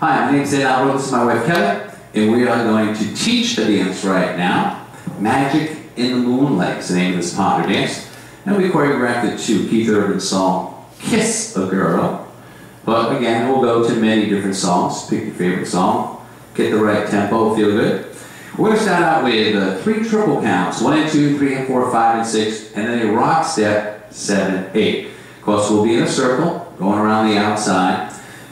Hi, my name is Dan Albro. This is my wife Kelly, and we are going to teach the dance right now. Magic in the Moonlight is the name of this popular dance. And we choreographed it to Keith Urban's song, Kiss a Girl. But again, we'll go to many different songs. Pick your favorite song, get the right tempo, feel good. We're going to start out with uh, three triple counts, one and two, three and four, five and six, and then a rock step, seven, eight. Of course, we'll be in a circle, going around the outside.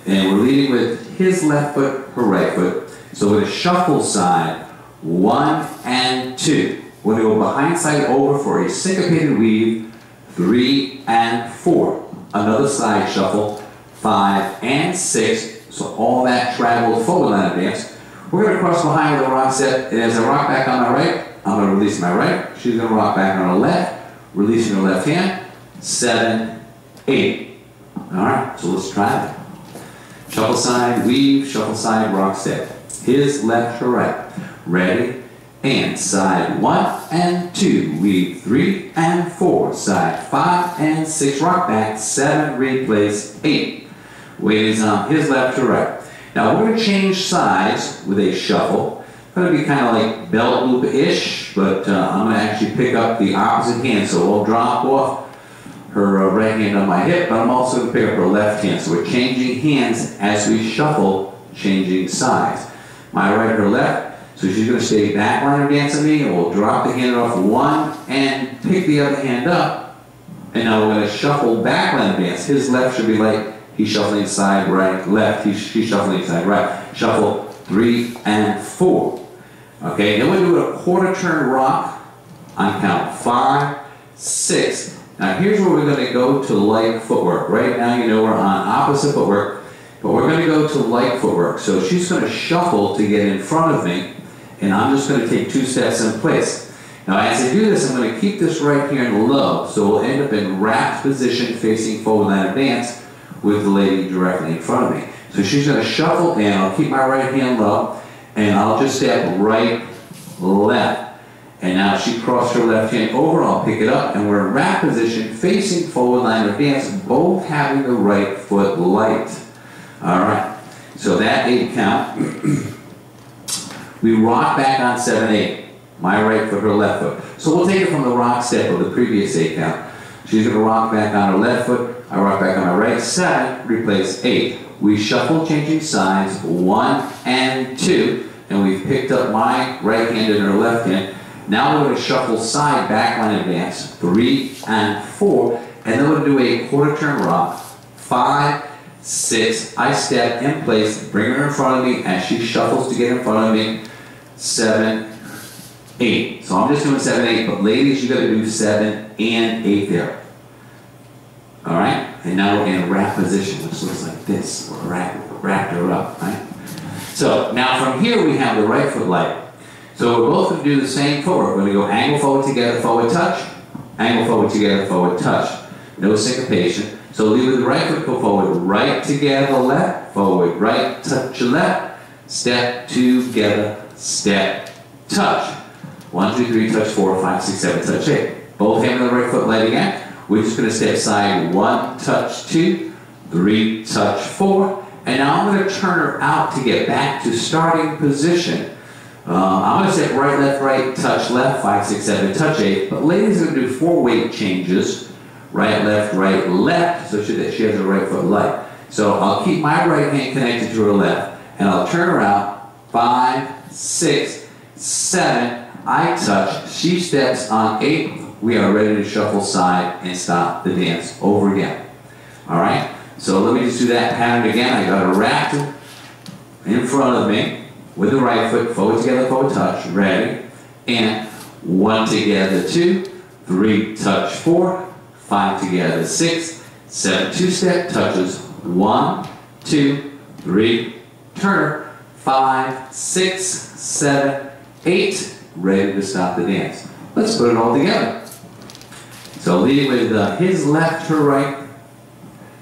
And we're leading with his left foot, her right foot. So with a shuffle side, one and two. We're going to go behind side over for a syncopated weave, three and four. Another side shuffle, five and six. So all that traveled forward line of dance. We're going to cross behind a rock set. And as I rock back on my right, I'm going to release my right. She's going to rock back on her left, releasing her left hand. Seven, eight. All right, so let's try it. Shuffle side, weave, shuffle side, rock step. His left to right. Ready? And side one and two. Weave three and four. Side five and six. Rock back. Seven. Replace eight. Is on his left to right. Now we're going to change sides with a shuffle. To be kind of like belt loop-ish, but uh, I'm to actually pick up the opposite hand. So we'll drop off her uh, right hand on my hip, but I'm also going to pick up her left hand. So we're changing hands as we shuffle, changing sides. My right, her left. So she's going to stay back line dance on me, and we'll drop the hand off one and pick the other hand up. And now we're going to shuffle back line dance. His left should be like he's shuffling side, right, left. He's, she's shuffling side, right. Shuffle three and four. Okay, then we do a quarter turn rock on count five, six, now here's where we're going to go to light footwork. Right now you know we're on opposite footwork, but we're going to go to light footwork. So she's going to shuffle to get in front of me, and I'm just going to take two steps in place. Now as I do this, I'm going to keep this right here in low, so we'll end up in wrapped position facing forward and advance with the lady directly in front of me. So she's going to shuffle in, I'll keep my right hand low, and I'll just step right, left, and now she crossed her left hand over, I'll pick it up, and we're in wrap position, facing forward line of dance, both having the right foot light. All right, so that eight count. we rock back on seven, eight. My right foot, her left foot. So we'll take it from the rock step of the previous eight count. She's gonna rock back on her left foot, I rock back on my right, seven, replace eight. We shuffle, changing sides, one and two, and we've picked up my right hand and her left hand, now we're going to shuffle side back line advance, three and four, and then we're going to do a quarter turn rock, five, six, I step in place, bring her in front of me as she shuffles to get in front of me, seven, eight. So I'm just doing seven, eight, but ladies, you got to do seven and eight there. All right? And now we're in a wrap position, which looks like this. We're wrapped, wrapped her up, right? So now from here we have the right foot light. So we're both going to do the same forward. We're going to go angle forward together, forward touch, angle forward together, forward touch. No syncopation. So leave with the right foot, go forward, right together, left, forward, right, touch left, step together, step, touch. One, two, three, touch four, five, six, seven, touch eight. Both hand on the right foot, light again. We're just going to step side one, touch two, three, touch four. And now I'm going to turn her out to get back to starting position. Um, I'm going to say right, left, right, touch left, five, six, seven, touch eight. But ladies are going to do four weight changes. Right, left, right, left, so she, she has her right foot light. So I'll keep my right hand connected to her left, and I'll turn out, five, six, seven, I touch, she steps on eight, we are ready to shuffle side and stop the dance over again. All right, so let me just do that pattern again. I got a rack in front of me with the right foot, forward together, forward touch, ready, and one together, two, three, touch, four, five together, six, seven, two-step touches, one, two, three, turn, five, six, seven, eight, ready to stop the dance. Let's put it all together. So lead with his left to right,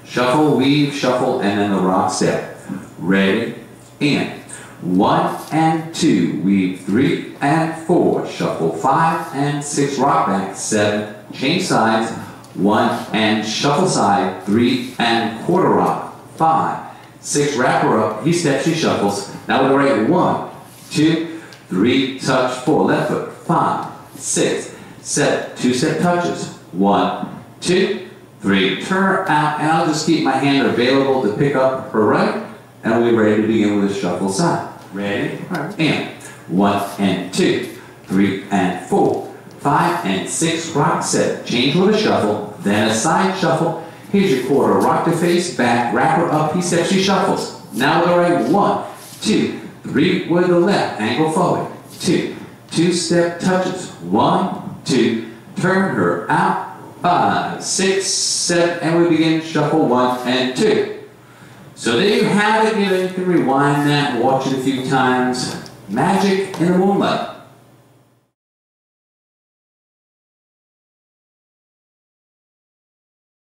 shuffle, weave, shuffle, and then the rock step. Ready, and one and two, weave three and four, shuffle five and six, rock back, seven, change sides, one and shuffle side, three and quarter rock, five, six, wrap her up, he steps, she shuffles. Now with the right, one, two, three, touch, four, left foot, five, six, seven, two set touches, one, two, three, turn out, and I'll just keep my hand available to pick up her right, and we're ready to begin with a shuffle side. Ready? And one and two, three and four, five and six, rock set, change with a shuffle, then a side shuffle. Here's your quarter, rock to face, back, wrap her up, he steps, she shuffles. Now with the right, one, two, three with the left, ankle forward, two, two step touches, one, two, turn her out, five, six, seven, and we begin shuffle one and two. So there you have it, you, can rewind that, and watch it a few times. Magic in the Moonlight.